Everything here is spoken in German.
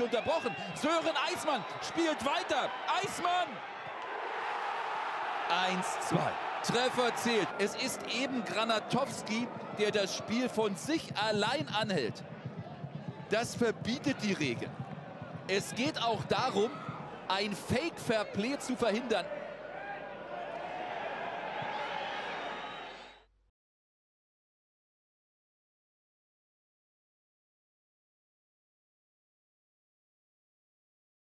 nicht unterbrochen. Sören Eismann spielt weiter. Eismann! 1-2. Treffer zählt. Es ist eben Granatowski, der das Spiel von sich allein anhält. Das verbietet die Regel. Es geht auch darum, ein Fake-Fairplay zu verhindern.